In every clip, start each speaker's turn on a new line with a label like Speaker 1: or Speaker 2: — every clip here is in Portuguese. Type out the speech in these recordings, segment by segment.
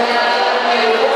Speaker 1: Amém.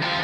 Speaker 2: Thank you.